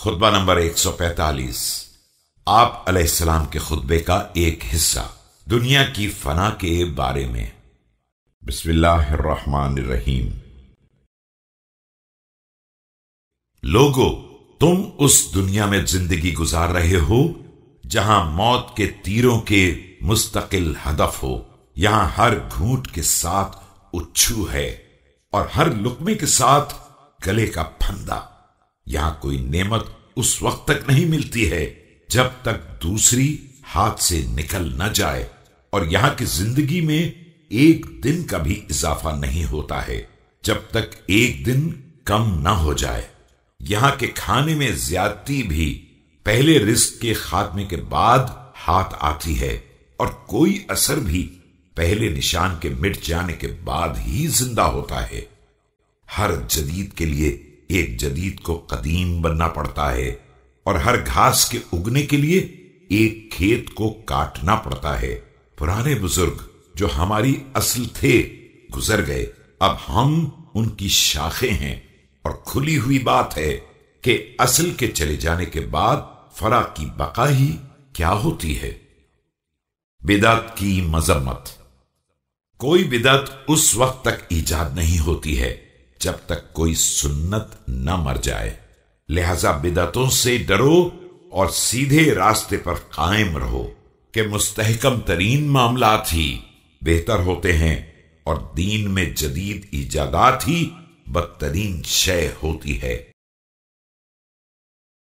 خطبہ نمبر ایک سو پینتالیس۔ آپ علیہ السلام کے خطبے کا ایک حصہ دنیا کی فنا کے بارے میں۔ بسم اللہ الرحمن الرحیم۔ لوگو، تم اس دنیا میں زندگی گزار رہے ہو جہاں موت کے تیروں کے مستقل ہدف ہو، یہاں ہر گھونٹ کے ساتھ اچھو ہے اور ہر لقمے کے ساتھ گلے کا پھندا۔ یہاں کوئی نعمت اس وقت تک نہیں ملتی ہے جب تک دوسری ہاتھ سے نکل نہ جائے اور یہاں کی زندگی میں ایک دن کا بھی اضافہ نہیں ہوتا ہے جب تک ایک دن کم نہ ہو جائے۔ یہاں کے کھانے میں زیادتی بھی پہلے رزق کے خاتمے کے بعد ہاتھ آتی ہے اور کوئی اثر بھی پہلے نشان کے مٹ جانے کے بعد ہی زندہ ہوتا ہے۔ ہر جدید کے لیے ایک جدید کو قدیم بننا پڑتا ہے اور ہر گھاس کے اگنے کے لیے ایک کھیت کو کاٹنا پڑتا ہے۔ پرانے بزرگ جو ہماری اصل تھے گزر گئے۔ اب ہم ان کی شاخیں ہیں۔ اور کھلی ہوئی بات ہے کہ اصل کے چلے جانے کے بعد فرا کی بقا ہی کیا ہوتی ہے۔ بدعت کی مذمت۔ کوئی بدعت اس وقت تک ایجاد نہیں ہوتی ہے۔ جب تک کوئی سنت نہ مر جائے۔ لہذا بدعتوں سے ڈرو اور سیدھے راستے پر قائم رہو کہ مستحکم ترین معاملات ہی بہتر ہوتے ہیں اور دین میں جدید ایجادات ہی بدترین شے ہوتی ہے۔